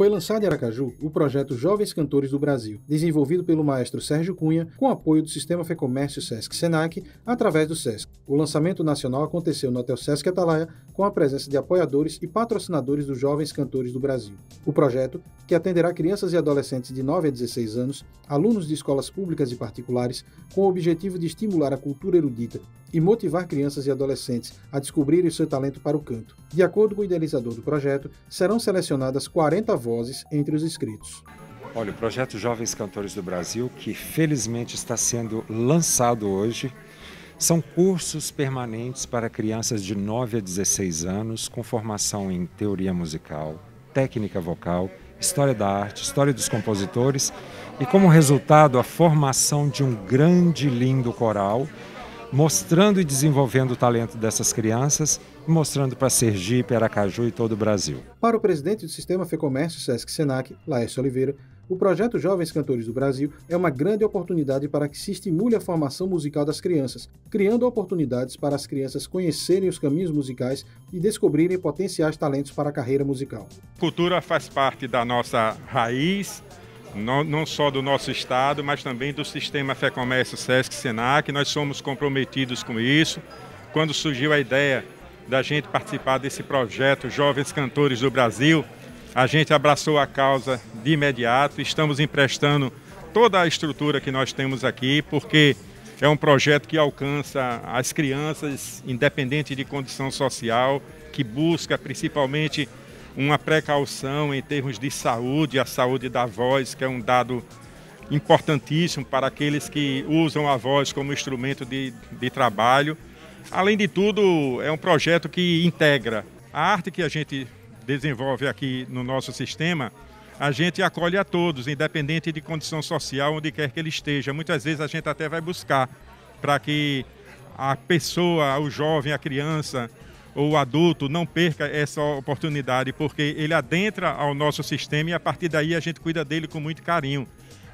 Foi lançado em Aracaju o projeto Jovens Cantores do Brasil, desenvolvido pelo maestro Sérgio Cunha, com apoio do Sistema Fecomércio Sesc Senac, através do Sesc. O lançamento nacional aconteceu no Hotel Sesc Atalaia, com a presença de apoiadores e patrocinadores dos Jovens Cantores do Brasil. O projeto, que atenderá crianças e adolescentes de 9 a 16 anos, alunos de escolas públicas e particulares, com o objetivo de estimular a cultura erudita e motivar crianças e adolescentes a descobrirem o seu talento para o canto. De acordo com o idealizador do projeto, serão selecionadas 40 vozes entre os inscritos. Olha, o projeto Jovens Cantores do Brasil, que felizmente está sendo lançado hoje, são cursos permanentes para crianças de 9 a 16 anos, com formação em teoria musical, técnica vocal, história da arte, história dos compositores e, como resultado, a formação de um grande lindo coral mostrando e desenvolvendo o talento dessas crianças e mostrando para Sergipe, Aracaju e todo o Brasil. Para o presidente do Sistema Fecomércio Sesc Senac, Laércio Oliveira, o projeto Jovens Cantores do Brasil é uma grande oportunidade para que se estimule a formação musical das crianças, criando oportunidades para as crianças conhecerem os caminhos musicais e descobrirem potenciais talentos para a carreira musical. Cultura faz parte da nossa raiz, não, só do nosso estado, mas também do sistema Fé Comércio Sesc Senac. Nós somos comprometidos com isso. Quando surgiu a ideia da gente participar desse projeto Jovens Cantores do Brasil, a gente abraçou a causa de imediato. Estamos emprestando toda a estrutura que nós temos aqui, porque é um projeto que alcança as crianças, independente de condição social, que busca principalmente uma precaução em termos de saúde, a saúde da voz, que é um dado importantíssimo para aqueles que usam a voz como instrumento de, de trabalho. Além de tudo, é um projeto que integra a arte que a gente desenvolve aqui no nosso sistema. A gente acolhe a todos, independente de condição social, onde quer que ele esteja. Muitas vezes a gente até vai buscar para que a pessoa, o jovem, a criança, ou adulto não perca essa oportunidade, porque ele adentra ao nosso sistema e a partir daí a gente cuida dele com muito carinho.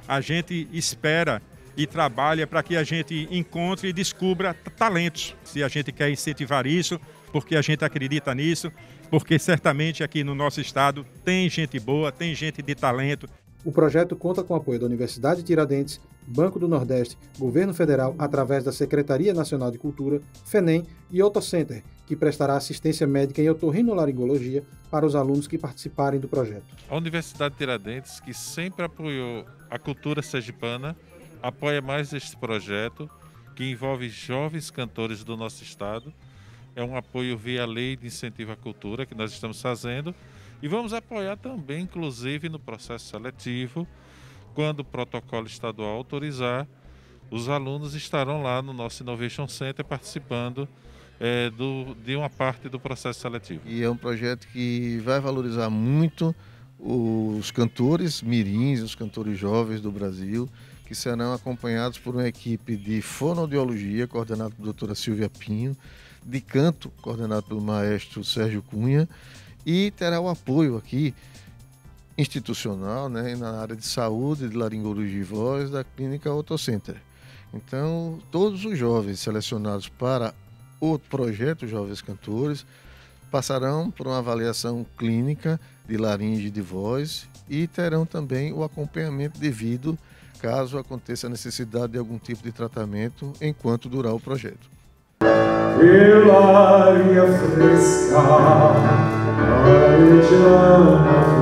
A gente espera e trabalha para que a gente encontre e descubra talentos. Se a gente quer incentivar isso, porque a gente acredita nisso, porque certamente aqui no nosso estado tem gente boa, tem gente de talento. O projeto conta com o apoio da Universidade Tiradentes, Banco do Nordeste, Governo Federal, através da Secretaria Nacional de Cultura, FENEM e Otocenter, que prestará assistência médica em otorrinolaringologia para os alunos que participarem do projeto. A Universidade Tiradentes, que sempre apoiou a cultura sergipana, apoia mais este projeto, que envolve jovens cantores do nosso estado. É um apoio via Lei de Incentivo à Cultura que nós estamos fazendo e vamos apoiar também, inclusive, no processo seletivo, quando o protocolo estadual autorizar, os alunos estarão lá no nosso Innovation Center participando é, do, de uma parte do processo seletivo. E é um projeto que vai valorizar muito os cantores mirins, os cantores jovens do Brasil, que serão acompanhados por uma equipe de fonoaudiologia, coordenada pela doutora Silvia Pinho, de canto, coordenado pelo maestro Sérgio Cunha, e terá o apoio aqui institucional né, na área de saúde, de laringologia e voz da clínica Otocenter. Então, todos os jovens selecionados para o projeto Jovens Cantores passarão por uma avaliação clínica de laringe e de voz e terão também o acompanhamento devido caso aconteça a necessidade de algum tipo de tratamento enquanto durar o projeto. fresca, que